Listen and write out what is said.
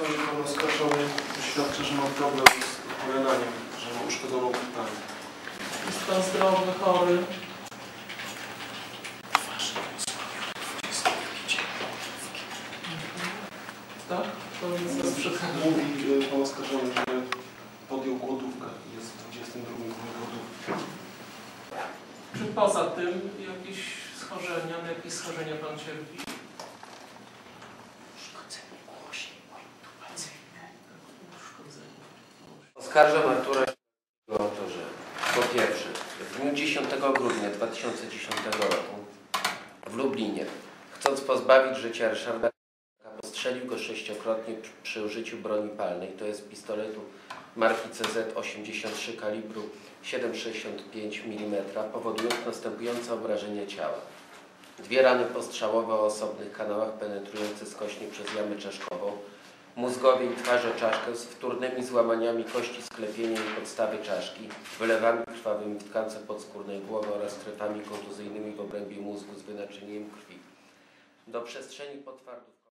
Cały pan oskarżony doświadcza, że ma problem z odpowiadaniem, że ma uszkodzoną krtanię. Jest pan zdrowy, chory. Tak? To jest. Mówi e, pan oskarżony, że podjął głodówkę. Jest w 22 dniu głodówki. Czy poza tym jakieś schorzenia, na jakieś schorzenia pan cierpi? Oskarżam Artura o to, że po pierwsze, w dniu 10 grudnia 2010 roku w Lublinie, chcąc pozbawić życia Ryszarda postrzelił go sześciokrotnie przy- użyciu broni palnej, to jest pistoletu marki CZ-83 kalibru 7,65 mm, powodując następujące obrażenia ciała. Dwie rany postrzałowe o osobnych kanałach penetrujące skośnie przez jamę czaszkową, mózgowie i twarzoczaszkę z wtórnymi złamaniami kości sklepienia i podstawy czaszki, wylewami krwawymi w tkance podskórnej głowy oraz strefami kontuzyjnymi w obrębie mózgu z wynaczynieniem krwi. Do przestrzeni potwardów